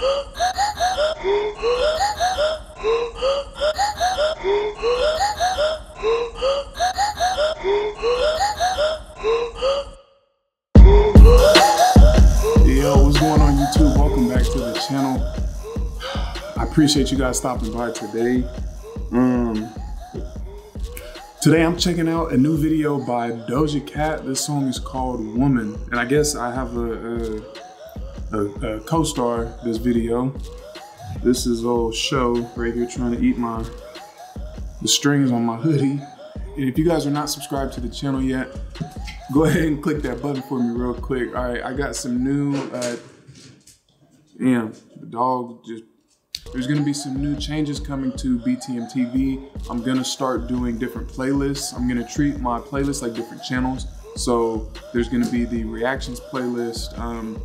Yo, what's going on YouTube? Welcome back to the channel. I appreciate you guys stopping by today. Um, today I'm checking out a new video by Doja Cat. This song is called Woman. And I guess I have a, a, a, a co-star this video. This is old show right here trying to eat my the strings on my hoodie. And if you guys are not subscribed to the channel yet, go ahead and click that button for me real quick. All right, I got some new, uh, damn, the dog just, there's gonna be some new changes coming to BTM TV. I'm gonna start doing different playlists. I'm gonna treat my playlists like different channels. So there's gonna be the reactions playlist. Um,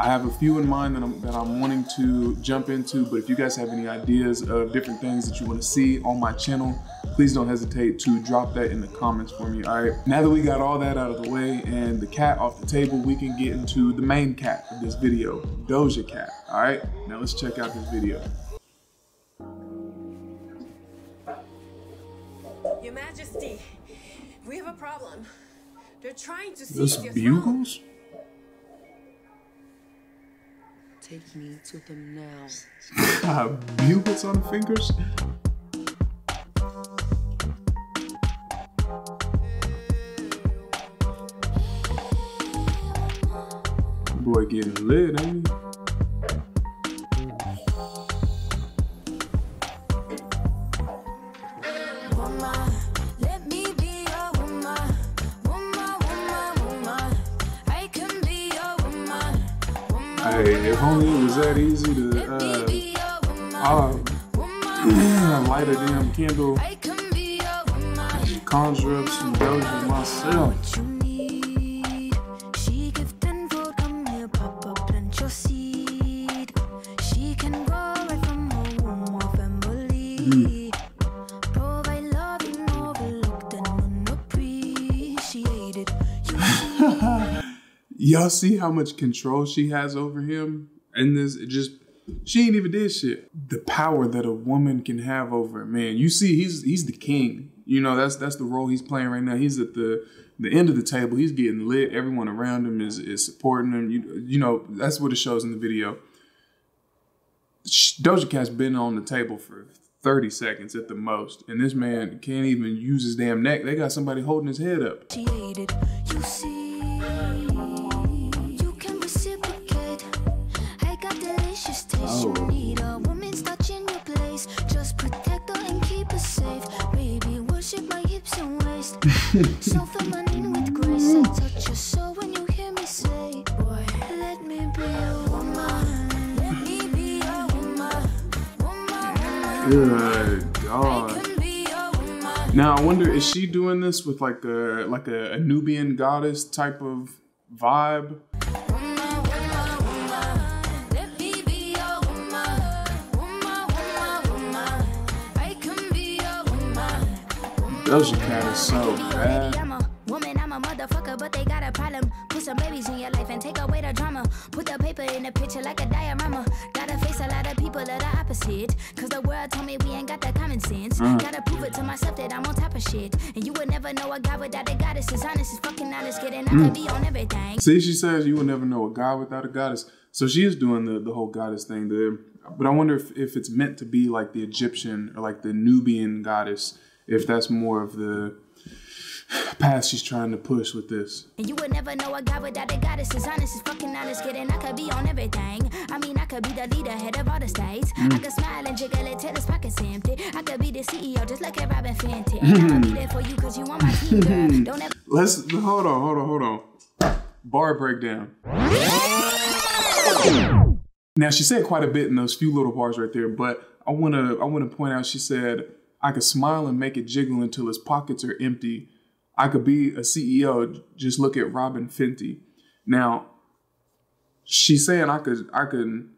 I have a few in mind that I'm, that I'm wanting to jump into, but if you guys have any ideas of different things that you wanna see on my channel, please don't hesitate to drop that in the comments for me, all right? Now that we got all that out of the way and the cat off the table, we can get into the main cat of this video, Doja Cat, all right? Now let's check out this video. Your Majesty, we have a problem. They're trying to Those seize your bugles? Take me to them now. Uh, bugles on the fingers? Boy getting lit, ain't he? Hey, if only it was that easy to uh, be your woman. uh, light a damn candle, I can be your woman. conjure up some Doja myself. Y'all see how much control she has over him? And this, it just, she ain't even did shit. The power that a woman can have over a man. You see, he's he's the king. You know, that's that's the role he's playing right now. He's at the the end of the table. He's getting lit. Everyone around him is is supporting him. You you know, that's what it shows in the video. Doja Cat's been on the table for 30 seconds at the most. And this man can't even use his damn neck. They got somebody holding his head up. Delicious taste. Oh. You need a woman's touch in your place. Just protect her and keep her safe. Baby, worship my hips and waist. so feminine with grace. I touch your soul when you hear me say, Boy, let me be your woman. Let me be your woman. Woman, woman. Good God. I can be your woman. Now I wonder is she doing this with like a like a, a Nubian goddess type of vibe? Doja Cat is so bad. I'm a woman, I'm a motherfucker, but they got a problem. Put some babies in your life and take away the drama. Put the paper in the picture like a diorama. Gotta face a lot of people that are opposite. Cause the world told me we ain't got that common sense. Mm. Gotta prove it to myself that I'm on top of shit. And you would never know a guy without a goddess. Is honest, is fucking honest. I could mm. be on everything. See, she says you will never know a god without a goddess. So she is doing the, the whole goddess thing there. But I wonder if, if it's meant to be like the Egyptian or like the Nubian goddess, if that's more of the path she's trying to push with this. And you would never know a guy without a goddess. Is honest, is fucking honest, kidding. I could be on everything. I mean, I could be the leader, head of all the states. I mm. could smile and jiggle it till his pockets empty. I could be the CEO, just like a Robyn Fenty. And I'ma be there for you cause you on my team, girl. Don't ever Let's hold on, hold on, hold on. Bar breakdown. Now she said quite a bit in those few little bars right there, but I wanna I wanna point out she said I could smile and make it jiggle until his pockets are empty. I could be a CEO. Just look at Robyn Fenty. Now she's saying I could I could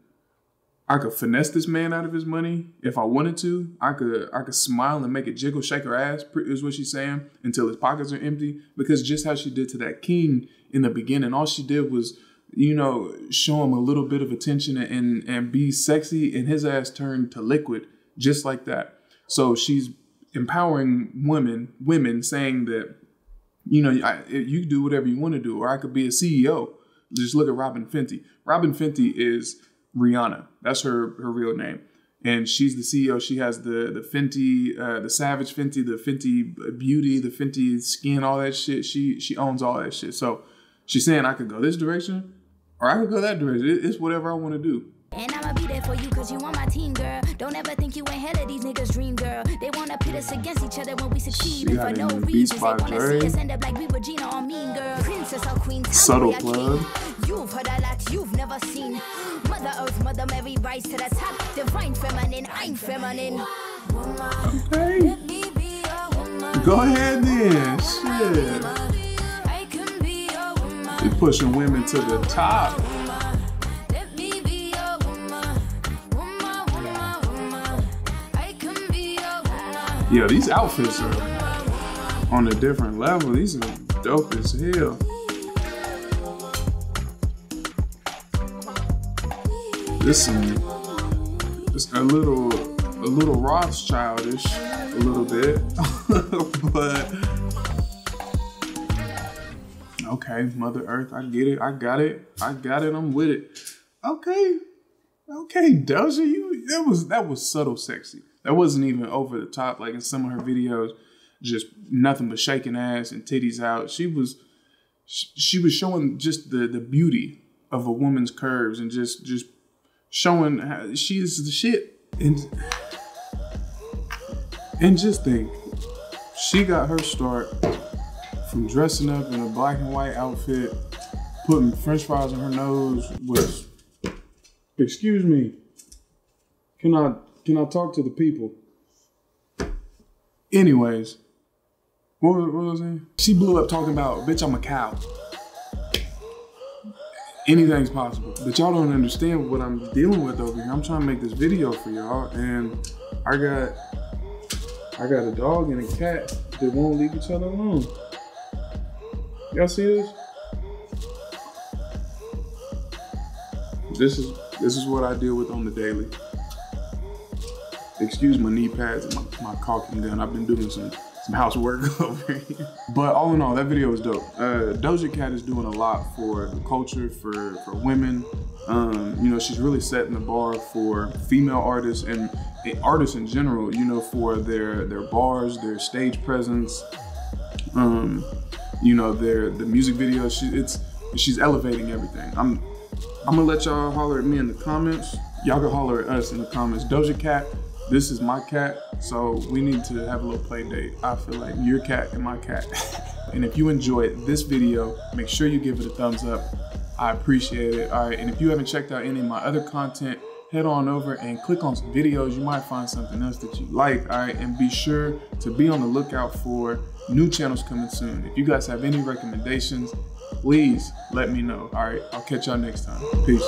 I could finesse this man out of his money if I wanted to. I could I could smile and make it jiggle, shake her ass, is what she's saying, until his pockets are empty. Because just how she did to that king in the beginning, all she did was you know, show him a little bit of attention and and be sexy, and his ass turned to liquid just like that. So she's empowering women, women saying that, you know, I, you do whatever you want to do, or I could be a CEO. Just look at Robyn Fenty. Robyn Fenty is Rihanna. That's her her real name and she's the CEO. She has the the Fenty, uh, the Savage Fenty, the Fenty Beauty, the Fenty Skin, all that shit. She she owns all that shit. So she's saying I could go this direction, or I could go that direction. It's whatever I want to do. And I'ma be there for you cause you on my team, girl. Don't ever think you ain't hell of these niggas' dream, girl. They wanna pit us against each other when we succeed. And for no reasons, they wanna Dre. see us end up like we Regina or Mean Girl. Princess or Queen, Subtle plug. You've heard a lot you've never seen. Mother Earth, Mother Mary, rise to the top. Divine feminine, I'm feminine. Okay, go ahead then. Shit, I can be your woman. we pushing women to the top. Yeah, these outfits are on a different level. These are dope as hell. This um, it's a little, a little Rothschildish, a little bit, but okay, Mother Earth, I get it, I got it, I got it, I'm with it. Okay, okay, Doja, you that was that was subtle sexy. That wasn't even over the top like in some of her videos, just nothing but shaking ass and titties out. She was she, she was showing just the the beauty of a woman's curves and just just showing how is the shit and and just think she got her start from dressing up in a black and white outfit, putting french fries in her nose with excuse me. Can I can I talk to the people? Anyways, what, was- what was I saying? She blew up talking about, bitch, I'm a cow. Anything's possible. But y'all don't understand what I'm dealing with over here. I'm trying to make this video for y'all, and I got I got a dog and a cat that won't leave each other alone. Y'all see this? This is this is what I deal with on the daily. Excuse my knee pads and my, my caulking down. I've been doing some some housework over here. But all in all, that video was dope. Uh, Doja Cat is doing a lot for the culture, for for women. Um, you know, she's really setting the bar for female artists and and artists in general. You know, for their their bars, their stage presence, um, you know, their the music videos. She, it's she's elevating everything. I'm I'm gonna let y'all holler at me in the comments. Y'all can holler at us in the comments. Doja Cat, this is my cat, so we need to have a little play date. I feel like your cat and my cat. and if you enjoyed this video, make sure you give it a thumbs up. I appreciate it. All right, and if you haven't checked out any of my other content, head on over and click on some videos. You might find something else that you like. All right, and be sure to be on the lookout for new channels coming soon. If you guys have any recommendations, please let me know. All right, I'll catch y'all next time. Peace.